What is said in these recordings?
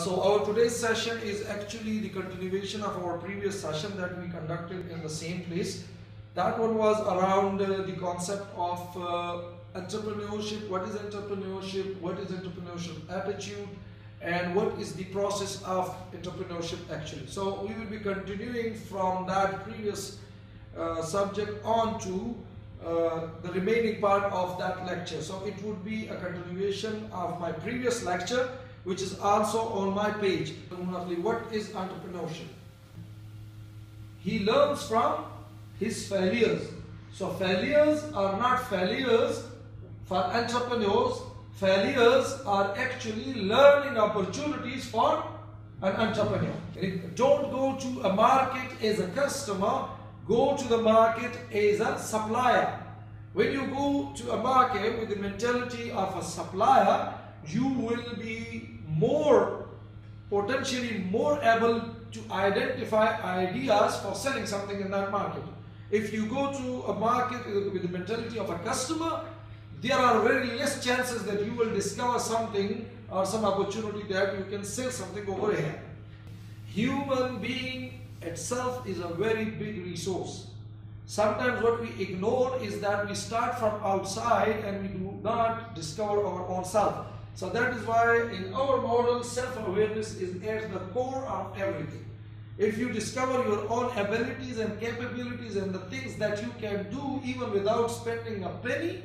so our today's session is actually the continuation of our previous session that we conducted in the same place. That one was around uh, the concept of uh, entrepreneurship. What is entrepreneurship? What is entrepreneurship attitude? And what is the process of entrepreneurship actually? So we will be continuing from that previous uh, subject on to uh, the remaining part of that lecture. So it would be a continuation of my previous lecture which is also on my page. What is entrepreneurship? He learns from his failures. So failures are not failures for entrepreneurs. Failures are actually learning opportunities for an entrepreneur. Don't go to a market as a customer, go to the market as a supplier. When you go to a market with the mentality of a supplier, you will be more potentially more able to identify ideas for selling something in that market. If you go to a market with the mentality of a customer, there are very less chances that you will discover something or some opportunity that you can sell something over here. Human being itself is a very big resource. Sometimes what we ignore is that we start from outside and we do not discover our own self. So that is why in our model, self-awareness is at the core of everything. If you discover your own abilities and capabilities and the things that you can do even without spending a penny,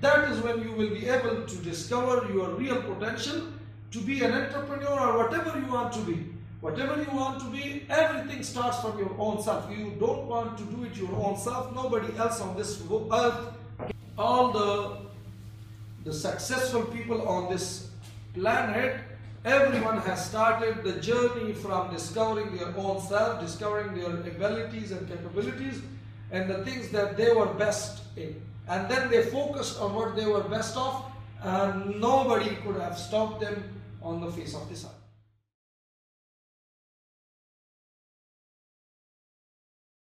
that is when you will be able to discover your real potential to be an entrepreneur or whatever you want to be. Whatever you want to be, everything starts from your own self. You don't want to do it your own self, nobody else on this earth. All the the successful people on this planet, everyone has started the journey from discovering their own self, discovering their abilities and capabilities, and the things that they were best in. And then they focused on what they were best of, and nobody could have stopped them on the face of this earth.